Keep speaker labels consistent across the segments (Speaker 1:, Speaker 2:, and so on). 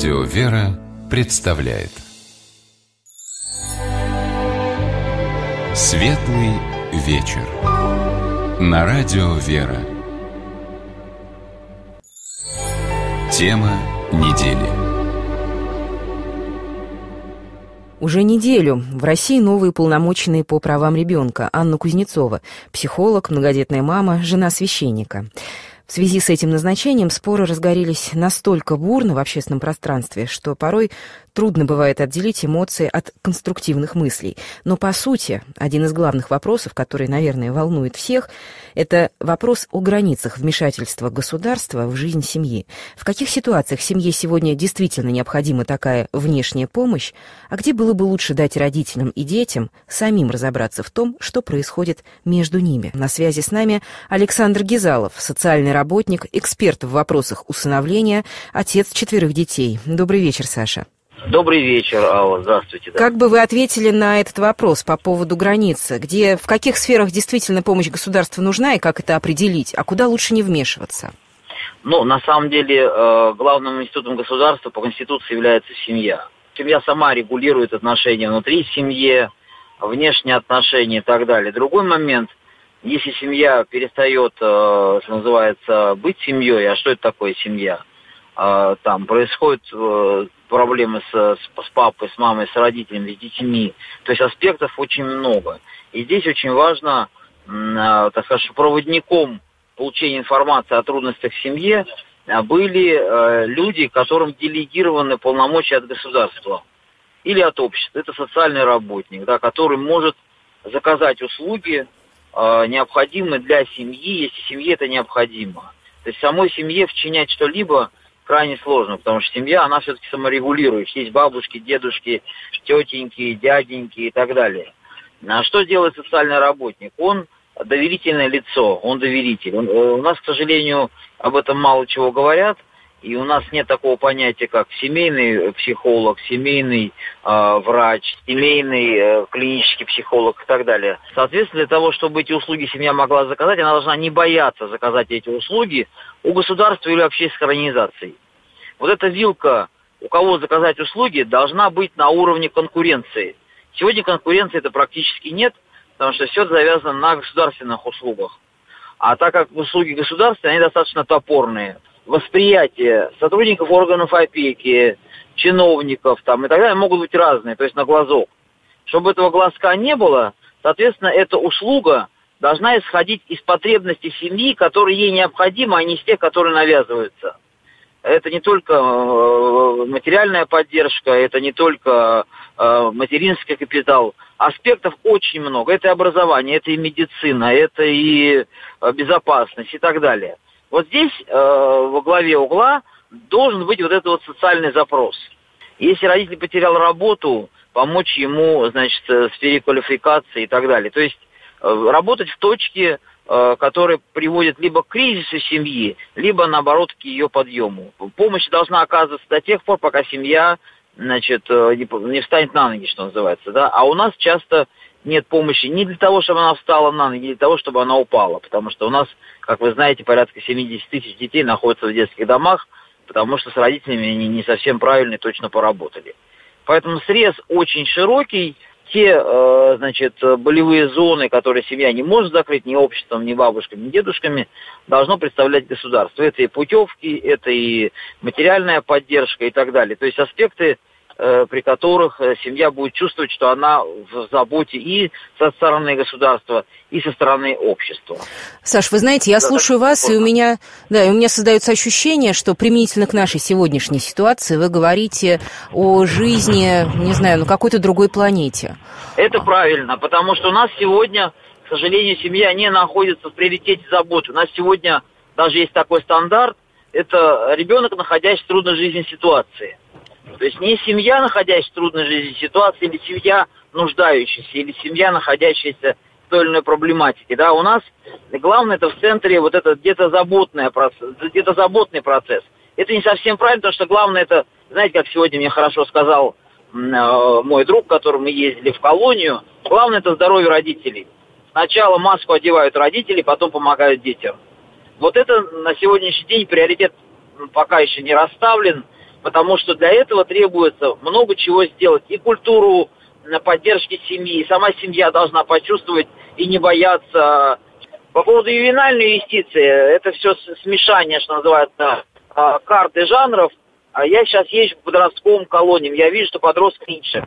Speaker 1: Радио «Вера» представляет. Светлый вечер. На Радио «Вера» Тема недели.
Speaker 2: Уже неделю в России новые полномоченные по правам ребенка. Анна Кузнецова, психолог, многодетная мама, жена священника. В связи с этим назначением споры разгорелись настолько бурно в общественном пространстве, что порой трудно бывает отделить эмоции от конструктивных мыслей. Но, по сути, один из главных вопросов, который, наверное, волнует всех, это вопрос о границах вмешательства государства в жизнь семьи. В каких ситуациях семье сегодня действительно необходима такая внешняя помощь, а где было бы лучше дать родителям и детям самим разобраться в том, что происходит между ними. На связи с нами Александр Гизалов, социальный работник, эксперт в вопросах усыновления, отец четверых детей. Добрый вечер, Саша.
Speaker 3: Добрый вечер, Алла, здравствуйте.
Speaker 2: Да. Как бы вы ответили на этот вопрос по поводу границы? Где, в каких сферах действительно помощь государства нужна и как это определить? А куда лучше не вмешиваться?
Speaker 3: Ну, на самом деле, э, главным институтом государства по Конституции является семья. Семья сама регулирует отношения внутри семьи, внешние отношения и так далее. Другой момент, если семья перестает, э, что называется, быть семьей, а что это такое семья? Э, там происходят э, проблемы с, с папой, с мамой, с родителями, с детьми. То есть аспектов очень много. И здесь очень важно, так скажем, проводником получения информации о трудностях в семье были люди, которым делегированы полномочия от государства или от общества. Это социальный работник, да, который может заказать услуги, э, необходимые для семьи, если семье это необходимо. То есть самой семье вчинять что-либо крайне сложно, потому что семья, она все-таки саморегулирующая. Есть бабушки, дедушки, тетеньки, дяденьки и так далее. А что делает социальный работник? Он доверительное лицо, он доверитель. Он, э, у нас, к сожалению, об этом мало чего говорят – и у нас нет такого понятия, как семейный психолог, семейный э, врач, семейный э, клинический психолог и так далее. Соответственно, для того, чтобы эти услуги семья могла заказать, она должна не бояться заказать эти услуги у государства или общественной организации. Вот эта вилка, у кого заказать услуги, должна быть на уровне конкуренции. Сегодня конкуренции это практически нет, потому что все завязано на государственных услугах. А так как услуги государственные, они достаточно топорные – восприятие сотрудников органов опеки, чиновников там и так далее могут быть разные, то есть на глазок. Чтобы этого глазка не было, соответственно, эта услуга должна исходить из потребностей семьи, которые ей необходимы, а не из тех, которые навязываются. Это не только э, материальная поддержка, это не только э, материнский капитал. Аспектов очень много. Это и образование, это и медицина, это и э, безопасность и так далее. Вот здесь во главе угла должен быть вот этот вот социальный запрос. Если родитель потерял работу, помочь ему, значит, с переквалификацией и так далее. То есть работать в точке, э, которая приводит либо к кризису семьи, либо, наоборот, к ее подъему. Помощь должна оказываться до тех пор, пока семья значит, э, не встанет на ноги, что называется. Да? А у нас часто нет помощи не для того, чтобы она встала на ноги, не для того, чтобы она упала. Потому что у нас, как вы знаете, порядка 70 тысяч детей находятся в детских домах, потому что с родителями они не совсем правильно и точно поработали. Поэтому срез очень широкий. Те, э, значит, болевые зоны, которые семья не может закрыть ни обществом, ни бабушками, ни дедушками, должно представлять государство. Это и путевки, это и материальная поддержка и так далее. То есть аспекты при которых э, семья будет чувствовать, что она в заботе и со стороны государства, и со стороны общества.
Speaker 2: Саш, вы знаете, я да, слушаю вас, и у меня, да, и у меня создается ощущение, что применительно к нашей сегодняшней ситуации вы говорите о жизни, не знаю, на какой-то другой планете.
Speaker 3: Это правильно, потому что у нас сегодня, к сожалению, семья не находится в приоритете заботы. У нас сегодня даже есть такой стандарт, это ребенок, находящийся в трудной жизненной ситуации. То есть не семья, находящаяся в трудной жизненной ситуации, или семья нуждающаяся, или семья, находящаяся в той или иной проблематике. Да, у нас главное это в центре вот этот где-то заботный процесс, где-то заботный процесс. Это не совсем правильно, потому что главное это, знаете, как сегодня мне хорошо сказал э, мой друг, которым мы ездили в колонию, главное это здоровье родителей. Сначала маску одевают родители, потом помогают детям. Вот это на сегодняшний день приоритет пока еще не расставлен – потому что для этого требуется много чего сделать. И культуру поддержки семьи, и сама семья должна почувствовать и не бояться. По поводу ювенальной юстиции, это все смешание, что называется, а, карты жанров. А я сейчас езжу по подростковым колониям, я вижу, что подростки меньше.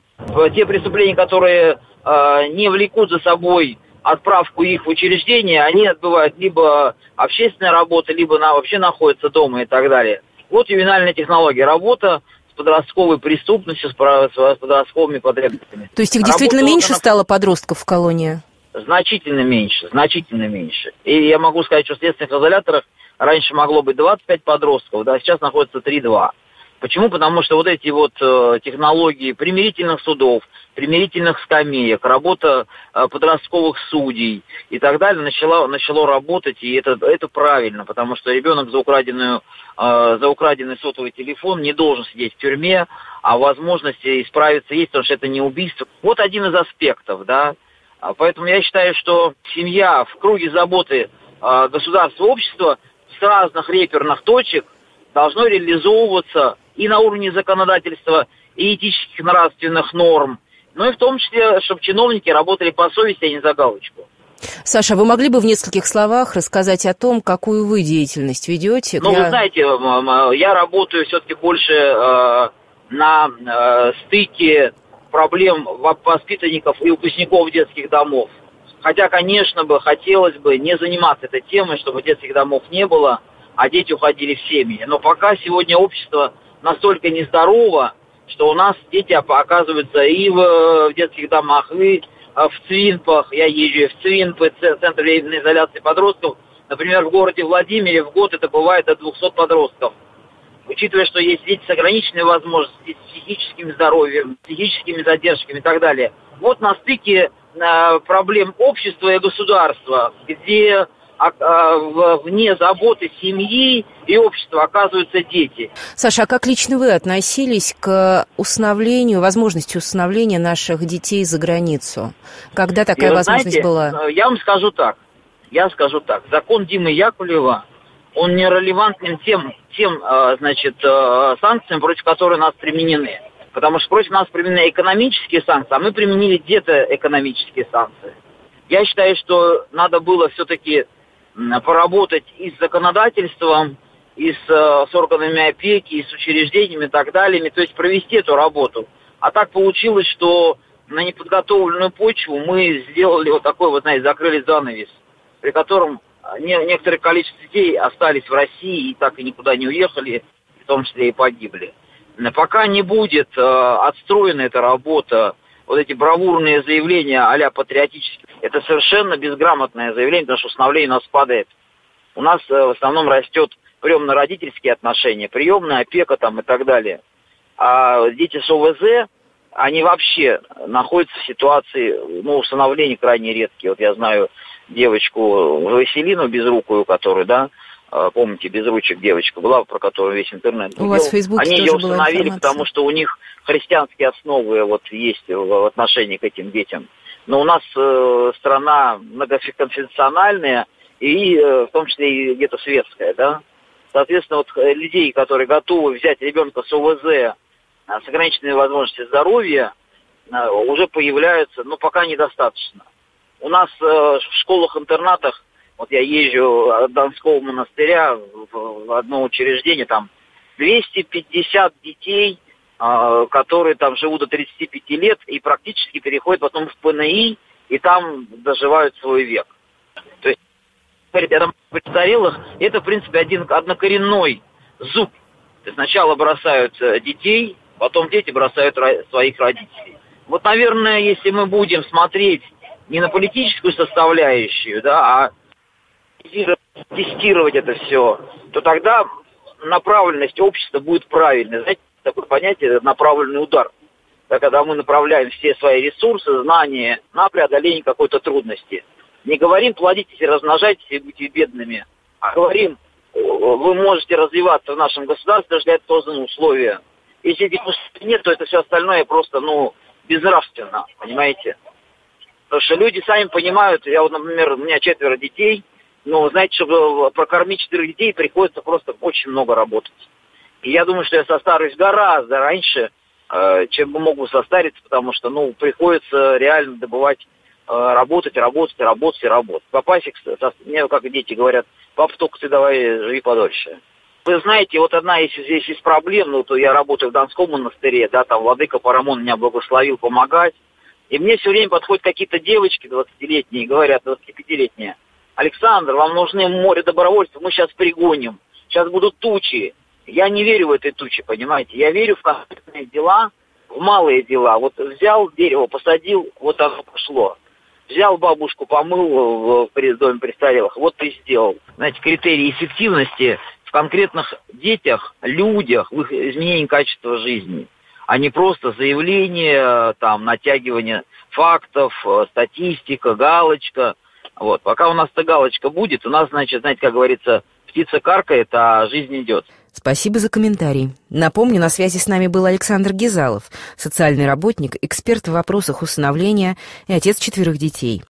Speaker 3: Те преступления, которые э, не влекут за собой отправку их в учреждение, они отбывают либо общественная работа, либо на, вообще находятся дома и так далее. Вот ювенальная технология. Работа с подростковой преступностью, с, подростковыми потребностями.
Speaker 2: То есть их действительно Работа меньше стало подростков в колонии?
Speaker 3: Значительно меньше, значительно меньше. И я могу сказать, что в следственных изоляторах раньше могло быть 25 подростков, да, сейчас находится 3-2. Почему? Потому что вот эти вот э, технологии примирительных судов, примирительных скамеек, работа э, подростковых судей и так далее начало, начало работать, и это, это правильно, потому что ребенок за, украденную, э, за украденный сотовый телефон не должен сидеть в тюрьме, а возможности исправиться есть, потому что это не убийство. Вот один из аспектов, да. А поэтому я считаю, что семья в круге заботы государства, общества с разных реперных точек должно реализовываться и на уровне законодательства, и этических нравственных норм, ну и в том числе, чтобы чиновники работали по совести, а не за галочку.
Speaker 2: Саша, вы могли бы в нескольких словах рассказать о том, какую вы деятельность ведете?
Speaker 3: Ну, для... вы знаете, я работаю все-таки больше э, на э, стыке проблем воспитанников и выпускников детских домов. Хотя, конечно бы, хотелось бы не заниматься этой темой, чтобы детских домов не было, а дети уходили в семьи. Но пока сегодня общество настолько нездорово, что у нас дети оказываются и в, в детских домах, и в Цвинпах. Я езжу в Цвинпы, центр временной изоляции подростков. Например, в городе Владимире в год это бывает до 200 подростков. Учитывая, что есть дети с ограниченными возможностями, с психическим здоровьем, психическими задержками и так далее. Вот на стыке э, проблем общества и государства, где вне заботы семьи и общества оказываются дети.
Speaker 2: Саша, а как лично вы относились к усыновлению, возможности усыновления наших детей за границу? Когда такая и возможность
Speaker 3: знаете,
Speaker 2: была?
Speaker 3: Я вам скажу так. Я скажу так. Закон Димы Яковлева, он не релевантен тем, тем а, значит, санкциям, против которых нас применены. Потому что против нас применены экономические санкции, а мы применили где-то экономические санкции. Я считаю, что надо было все-таки поработать и с законодательством, и с, э, с органами опеки, и с учреждениями и так далее, то есть провести эту работу. А так получилось, что на неподготовленную почву мы сделали вот такой вот, знаете, закрыли занавес, при котором не, некоторое количество детей остались в России и так и никуда не уехали, в том числе и погибли. Пока не будет э, отстроена эта работа, вот эти бравурные заявления а-ля патриотические, это совершенно безграмотное заявление, потому что установление у нас падает. У нас э, в основном растет приемно-родительские отношения, приемная опека там и так далее. А дети с ОВЗ, они вообще находятся в ситуации, ну, усыновления крайне редкие. Вот я знаю девочку Василину безрукую, которую, да, э, помните, без ручек девочка была, про которую весь интернет
Speaker 2: У вас в Фейсбуке
Speaker 3: Они ее установили, потому что у них христианские основы вот есть в отношении к этим детям. Но у нас э, страна многоконфессиональная, и э, в том числе и где-то светская, да. Соответственно, вот э, людей, которые готовы взять ребенка с ОВЗ, э, с ограниченными возможностями здоровья, э, уже появляются, но пока недостаточно. У нас э, в школах-интернатах, вот я езжу от Донского монастыря в, в одно учреждение, там 250 детей – которые там живут до 35 лет и практически переходят потом в ПНИ и там доживают свой век. То есть, говорить о престарелых, это, в принципе, один однокоренной зуб. То есть сначала бросают э, детей, потом дети бросают своих родителей. Вот, наверное, если мы будем смотреть не на политическую составляющую, да, а тестировать это все, то тогда направленность общества будет правильной. Знаете, такое понятие направленный удар. Да, когда мы направляем все свои ресурсы, знания на преодоление какой-то трудности. Не говорим, плодитесь и размножайтесь и будьте бедными, а говорим, вы можете развиваться в нашем государстве, для этого созданы условия. Если этих условий нет, то это все остальное просто, ну, безнравственно, понимаете? Потому что люди сами понимают, я вот, например, у меня четверо детей, но, знаете, чтобы прокормить четырех детей, приходится просто очень много работать. И я думаю, что я состарюсь гораздо раньше, э, чем могу состариться, потому что, ну, приходится реально добывать, э, работать, работать, работать и работать. Папасик, мне, как дети говорят, папа, только ты давай живи подольше. Вы знаете, вот одна из, здесь из проблем, ну, то я работаю в Донском монастыре, да, там владыка Парамон меня благословил помогать. И мне все время подходят какие-то девочки 20-летние, говорят, 25-летние, Александр, вам нужны море добровольцев, мы сейчас пригоним, сейчас будут тучи. Я не верю в эти тучи, понимаете, я верю в конкретные дела, в малые дела. Вот взял дерево, посадил, вот оно пошло. Взял бабушку, помыл в доме престарелых, вот ты сделал. Знаете, критерии эффективности конкретных детях, людях, в их изменении качества жизни, а не просто заявление, там, натягивание фактов, э, статистика, галочка. Вот. Пока у нас эта галочка будет, у нас, значит, знаете, как говорится, птица каркает, а жизнь идет.
Speaker 2: Спасибо за комментарий. Напомню, на связи с нами был Александр Гизалов, социальный работник, эксперт в вопросах усыновления и отец четверых детей.